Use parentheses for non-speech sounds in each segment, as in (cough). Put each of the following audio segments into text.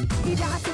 You got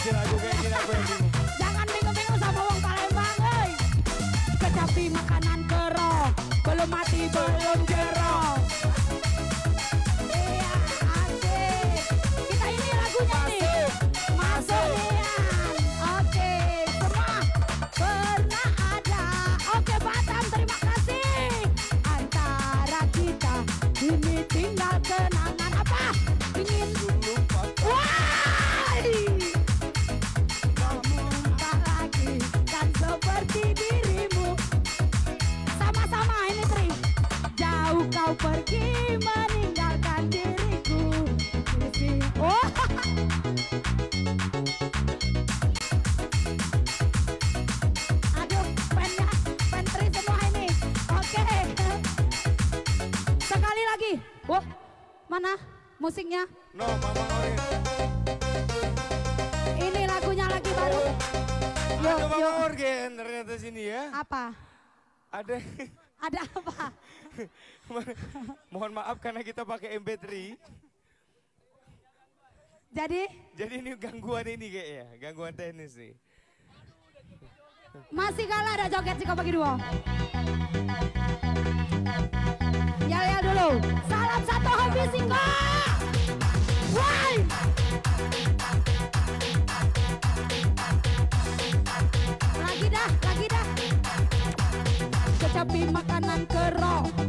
Aku yang bingung. jangan bingung-bingung sama wong Palembang woi Kecapi makanan kerong Belum mati, belum jerong mana musiknya? No, Mama Orin. Ini lagunya lagi baru. Yo, Ada yo. Mama Orgen ternyata sini ya. Apa? Ada. Ada apa? (laughs) Mohon maaf karena kita pakai MP3. Jadi Jadi ini gangguan ini kayaknya, gangguan teknis nih. masih kalah ada joget sih kau bagi dua. Ya ya dulu. Salam satu Woi. Lagi dah, lagi dah. Kecapi makanan kerong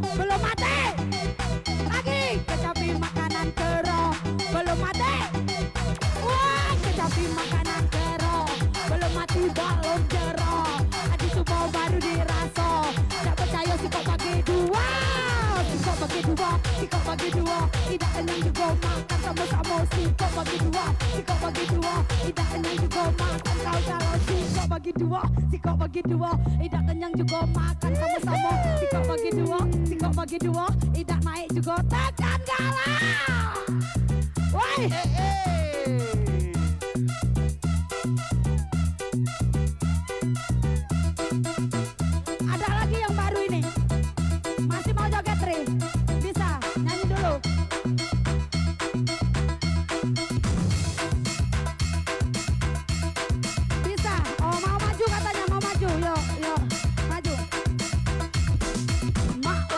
sama-sama si kau bagi dua. Si kau bagi dua, tidak kenyang juga makan kau kalau si kau bagi dua. Si kau bagi dua, tidak kenyang juga makan sama-sama si kau bagi dua. Si kau bagi dua, tidak naik juga tekan galau. Woi.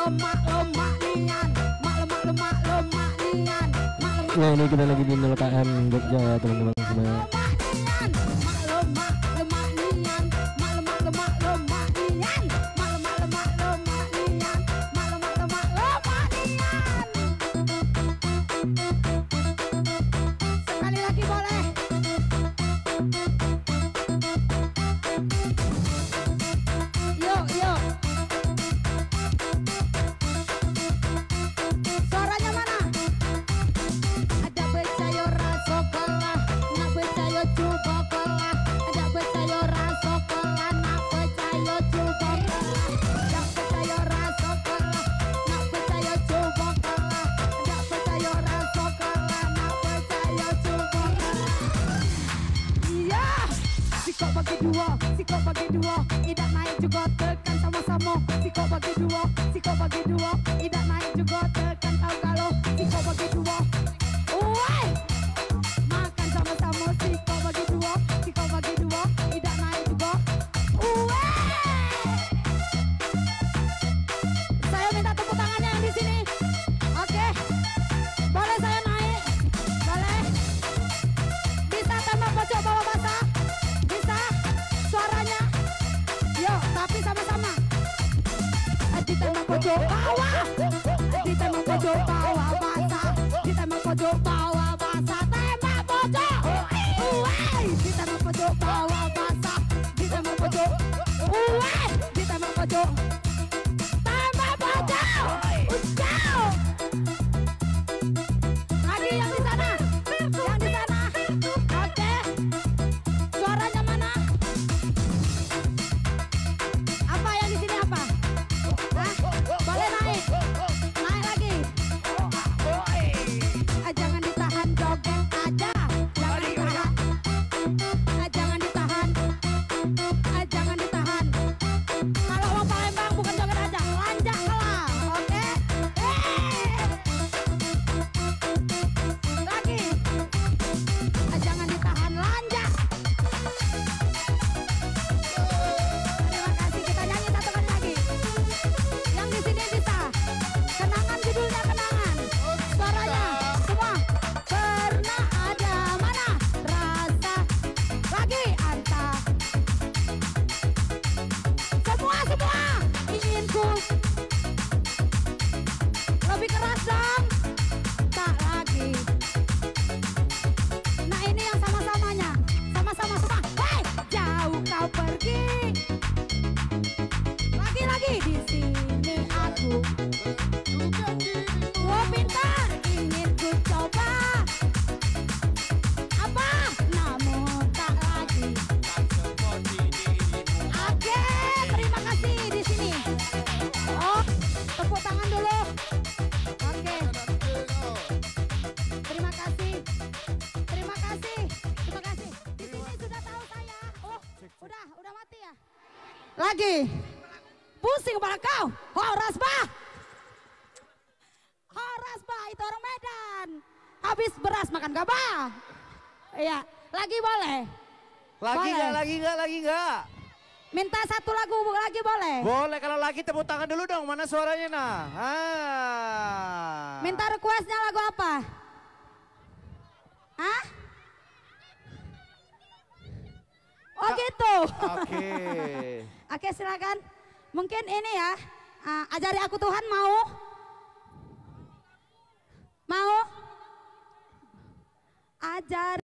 Nah ini kita lagi di 0 KM Jogja ya teman-teman semuanya. Lagi. Pusing kepala kau. Horas bah. Horas bah itu orang Medan. Habis beras makan gabah. Iya, lagi boleh. Lagi Boleh. nggak? Lagi nggak? Lagi nggak? Minta satu lagu lagi boleh. Boleh kalau lagi tepuk tangan dulu dong. Mana suaranya nah? Ah. Minta requestnya lagu apa? Hah? Gitu. Oke. (laughs) Oke silakan. Mungkin ini ya. ah, ajari aku Tuhan mau? Mau? Ajar